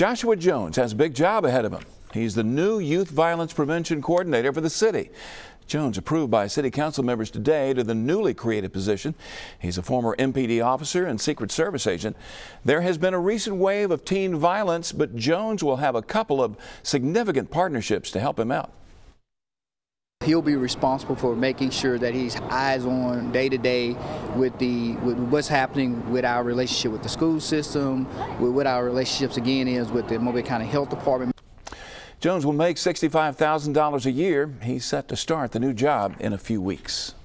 Joshua Jones has a big job ahead of him. He's the new Youth Violence Prevention Coordinator for the city. Jones approved by city council members today to the newly created position. He's a former MPD officer and Secret Service agent. There has been a recent wave of teen violence, but Jones will have a couple of significant partnerships to help him out. He'll be responsible for making sure that he's eyes on day to day with the with what's happening with our relationship with the school system, with what our relationships again is with the Mobile County Health Department. Jones will make $65,000 a year. He's set to start the new job in a few weeks.